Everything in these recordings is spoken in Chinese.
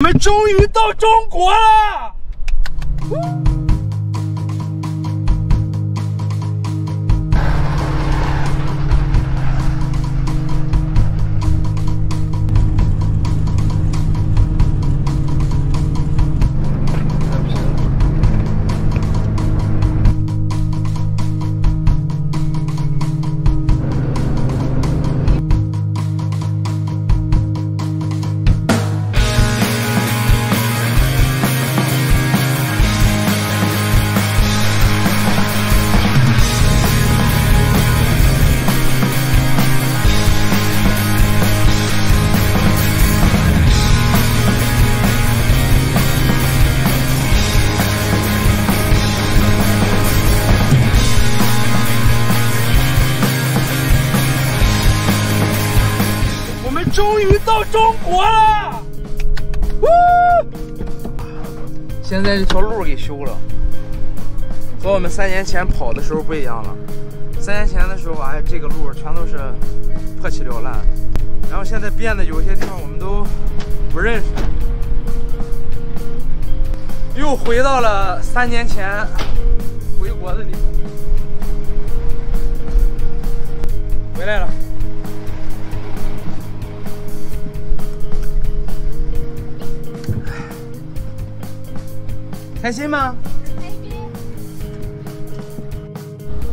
我们终于到中国了！终于到中国了！现在这条路给修了，和我们三年前跑的时候不一样了。三年前的时候，哎，这个路全都是破漆了烂，然后现在变得有些地方我们都不认识，又回到了三年前回国的地方。开心吗？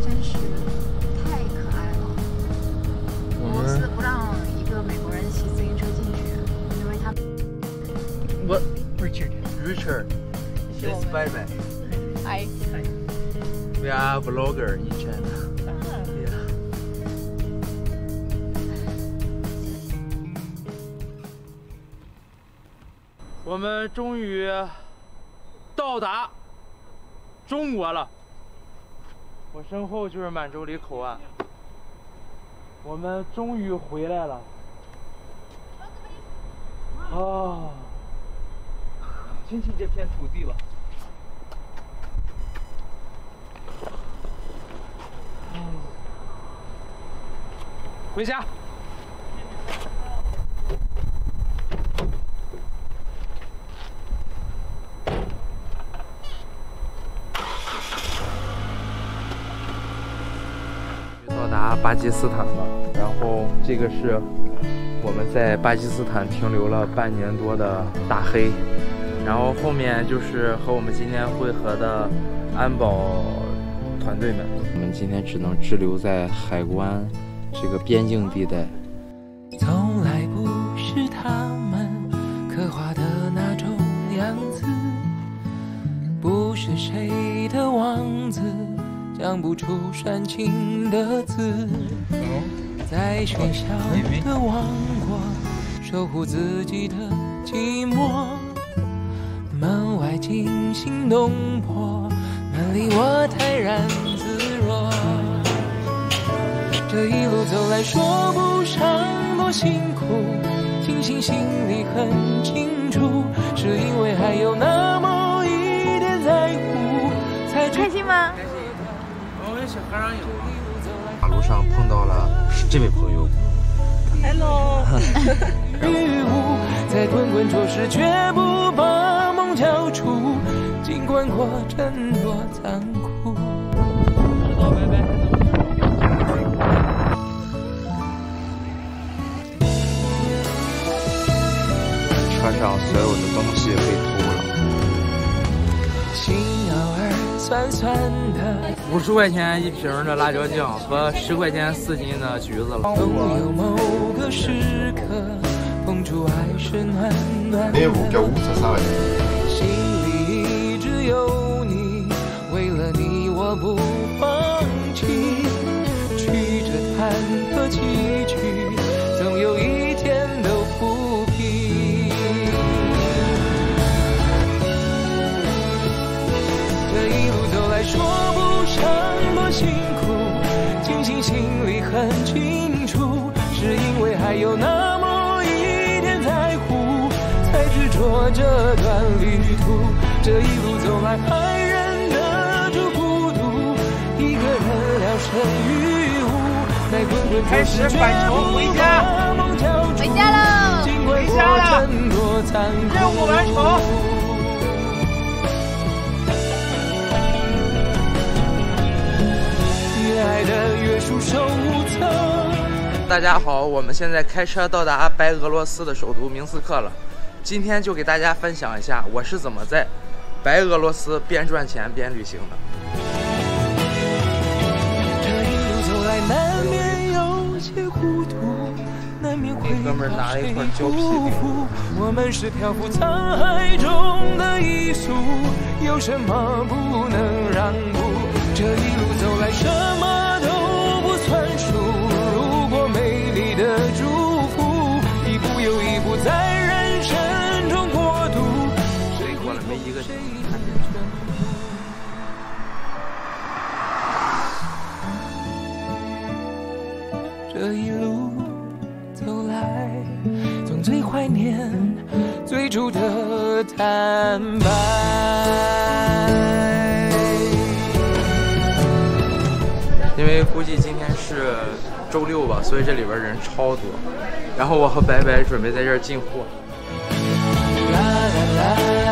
真是太可爱了。俄罗斯不让一个美国人骑自行车进去，因为他 What Richard? Richard, this is. 哎 We are vlogger in China. Yeah. 我们终于到达中国了。我身后就是满洲里口岸，我们终于回来了。啊！亲亲这片土地吧。回家。到巴基斯坦的，然后这个是我们在巴基斯坦停留了半年多的大黑，然后后面就是和我们今天会合的安保团队们。我们今天只能滞留在海关这个边境地带。从来不是他们刻画的那种样子，不是谁的王子讲不出煽情的字，在喧嚣的王国守护自己的寂寞，门外惊心动魄，门里我泰然自若。这一路走来，说不上多辛苦，庆幸心里很清楚，是因为还有那我跟小和尚有。马路上碰到了这位朋友，雨雾 在滚滚浊世，绝不把梦交出，尽管过程多残酷。车上所有的东西被偷了。心偶尔酸酸的，五十块钱一瓶的辣椒酱和十块钱四斤的橘子了。总有某个时刻，碰触爱是暖暖的。你五十三块钱。心里一直有你，为了你我不放弃。曲折坎坷崎心里很清楚，是因为还有那么一点在乎，才执着这段旅途。这一路走来，还忍得住孤独，一个人聊胜于无，在滚滚开始返程回家回家喽尽管过程多残酷。任务完成。手无策。大家好，我们现在开车到达白俄罗斯的首都明斯克了。今天就给大家分享一下我是怎么在白俄罗斯边赚钱边旅行的。这一路走来，难免有些糊涂，难免会有谁辜负。我们是漂浮沧海中的一粟，有什么不能让步？这一路走来，什么都一个谁这一路走来，总最怀念最初的坦白。因为估计今天是周六吧，所以这里边人超多。然后我和白白准备在这儿进货。啦啦啦，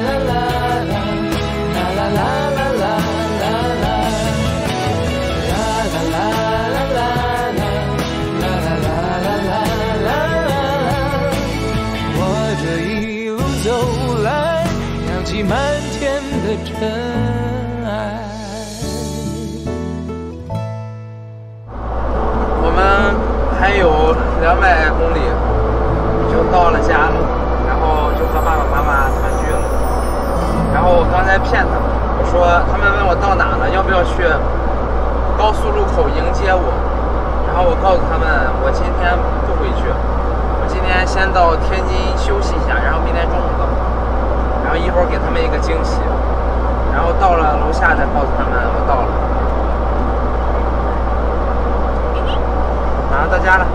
起满天的尘埃。我们还有两百公里就到了家了，然后就和爸爸妈妈团聚了。然后我刚才骗他们，我说他们问我到哪了，要不要去高速路口迎接我？然后我告诉他们，我今天不回去，我今天先到天津休息一会儿给他们一个惊喜，然后到了楼下再告诉他们我到了，马上到家了。